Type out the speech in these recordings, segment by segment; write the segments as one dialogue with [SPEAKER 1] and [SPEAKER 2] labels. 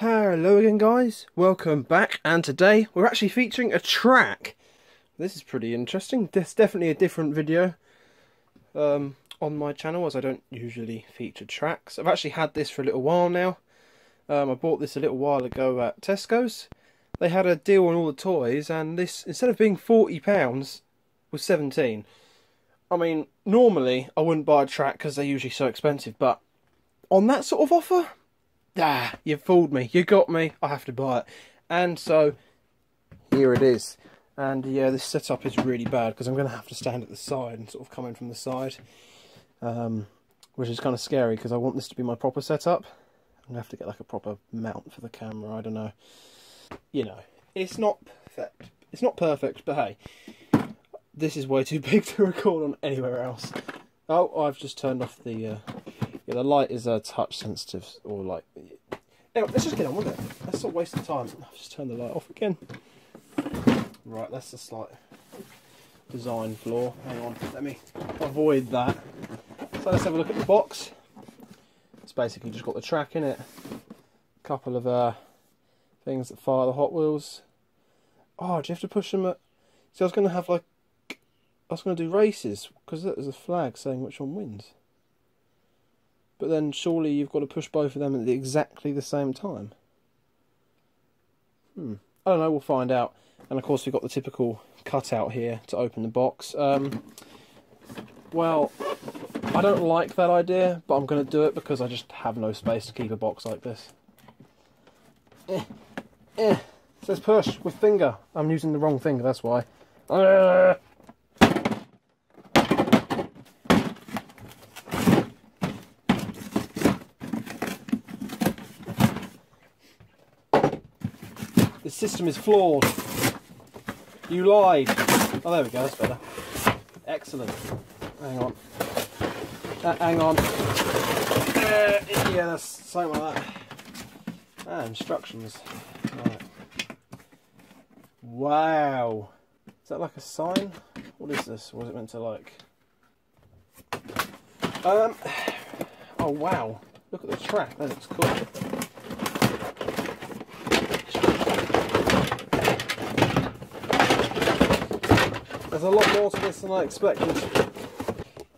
[SPEAKER 1] Hello again guys, welcome back and today we're actually featuring a track. This is pretty interesting, this is definitely a different video um, on my channel as I don't usually feature tracks. I've actually had this for a little while now. Um, I bought this a little while ago at Tesco's. They had a deal on all the toys and this, instead of being £40, was 17 I mean, normally I wouldn't buy a track because they're usually so expensive, but on that sort of offer, ah, you fooled me. You got me. I have to buy it. And so here it is. And yeah, this setup is really bad because I'm going to have to stand at the side and sort of come in from the side. Um, which is kind of scary because I want this to be my proper setup. I'm going to have to get like a proper mount for the camera. I don't know. You know, it's not perfect. It's not perfect, but hey. This is way too big to record on anywhere else. Oh, I've just turned off the... Uh, yeah, the light is uh, touch sensitive, or like. Anyway, let's just get on with it. That's not waste of time. I've just turn the light off again. Right, that's a slight design flaw. Hang on, let me avoid that. So let's have a look at the box. It's basically just got the track in it. A couple of uh, things that fire the Hot Wheels. Oh, do you have to push them at... See, I was going to have like... I was going to do races, because there's a flag saying which one wins. But then surely you've got to push both of them at exactly the same time. Hmm. I don't know, we'll find out. And of course we've got the typical cutout here to open the box. Um, well, I don't like that idea, but I'm going to do it because I just have no space to keep a box like this. Eh, eh. It says push with finger. I'm using the wrong finger, that's why. Uh, system is flawed. You lied. Oh, there we go, that's better. Excellent. Hang on. Uh, hang on. Uh, yeah, that's something like that. Ah, instructions. Right. Wow. Is that like a sign? What is this? Was it meant to like... Um. Oh, wow. Look at the track. That looks cool. There's a lot more to this than I expected.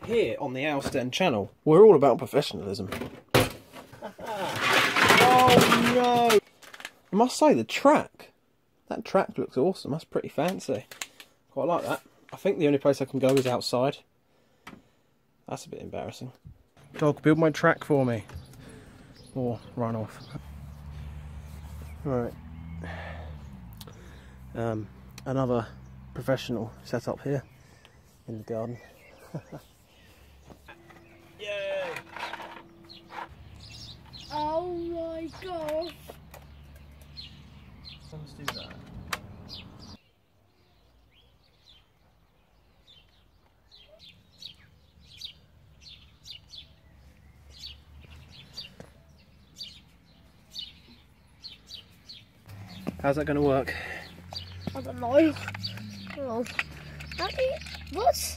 [SPEAKER 1] Here on the Owlsden channel, we're all about professionalism. oh no! I must say, the track. That track looks awesome. That's pretty fancy. Quite like that. I think the only place I can go is outside. That's a bit embarrassing. Dog, build my track for me. Or run off. Right. Um, another professional setup here in the garden.
[SPEAKER 2] Yay! Oh my god!
[SPEAKER 1] Let's do that. How's that going to work?
[SPEAKER 2] I don't know. Oh. How do you, what? Is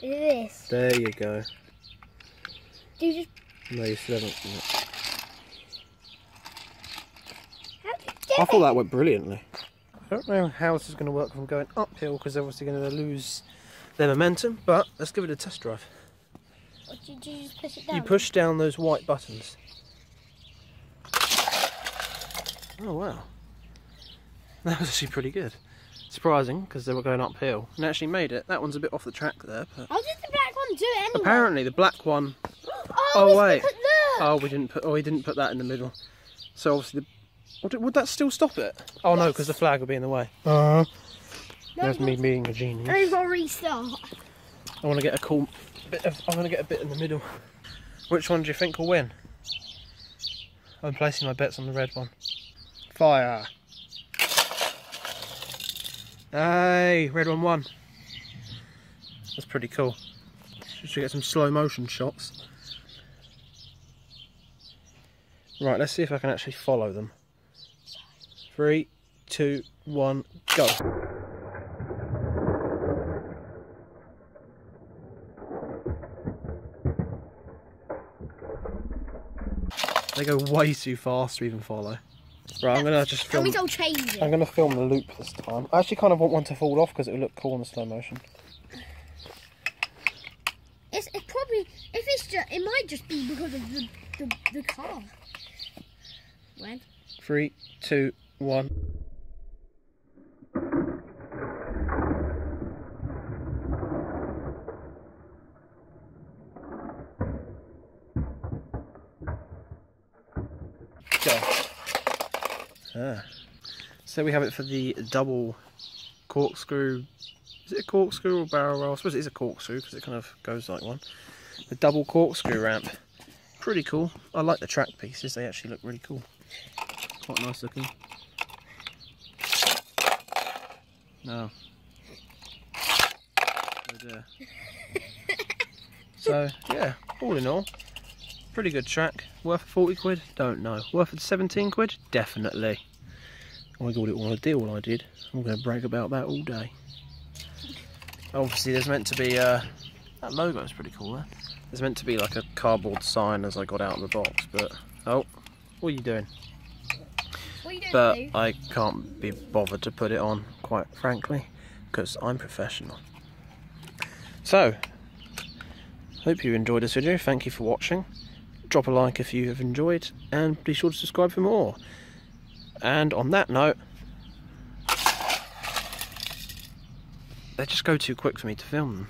[SPEAKER 2] this?
[SPEAKER 1] There you go.
[SPEAKER 2] Do you just,
[SPEAKER 1] No, you still haven't.
[SPEAKER 2] how do you do
[SPEAKER 1] I
[SPEAKER 2] it?
[SPEAKER 1] thought that went brilliantly. I don't know how this is going to work from going uphill because they're obviously going to lose their momentum, but let's give it a test drive.
[SPEAKER 2] Or did you just push it down?
[SPEAKER 1] You push down those white buttons. Oh wow. That was actually pretty good. Surprising because they were going uphill and actually made it. That one's a bit off the track there, but
[SPEAKER 2] How did the black one do it anyway?
[SPEAKER 1] apparently the black one
[SPEAKER 2] Oh,
[SPEAKER 1] Oh,
[SPEAKER 2] it's
[SPEAKER 1] wait.
[SPEAKER 2] because- look!
[SPEAKER 1] Oh, we didn't put. Oh, he didn't put that in the middle. So obviously, the, would, it- would that still stop it? Oh no, because the flag would be in the way. Uh,
[SPEAKER 2] No,
[SPEAKER 1] there's me being a genius.
[SPEAKER 2] And we've got to restart.
[SPEAKER 1] I want to get a cool bit. Of, I want to get a bit in the middle. Which one do you think will win? I'm placing my bets on the red one. Fire. Hey, red one won. That's pretty cool. Should get some slow motion shots. Right, let's see if I can actually follow them. Three, two, one, go. They go way too fast to even follow. Right, I'm gonna just film.
[SPEAKER 2] me to change it.
[SPEAKER 1] I'm gonna film the loop this time. I actually kind of want one to fall off because it would look cool in the slow motion.
[SPEAKER 2] It's, it's probably if it's just it might just be because of the the, the car. When?
[SPEAKER 1] Three, two, one. Go. Ah. So we have it for the double corkscrew. Is it a corkscrew or barrel roll? I suppose it is a corkscrew because it kind of goes like one. The double corkscrew ramp. Pretty cool. I like the track pieces. They actually look really cool. Quite nice looking. No. Oh so yeah, all in all, pretty good track. Worth 40 quid? Don't know. Worth 17 quid? Definitely. I got it on a deal I did. I'm going to brag about that all day. Obviously there's meant to be, uh, that logo is pretty cool there. There's meant to be like a cardboard sign as I got out of the box, but, oh, what are you doing?
[SPEAKER 2] What are you doing,
[SPEAKER 1] but
[SPEAKER 2] Lou?
[SPEAKER 1] I can't be bothered to put it on, quite frankly, because I'm professional. So, hope you enjoyed this video. Thank you for watching. Drop a like if you have enjoyed, and be sure to subscribe for more. And on that note, they just go too quick for me to film them.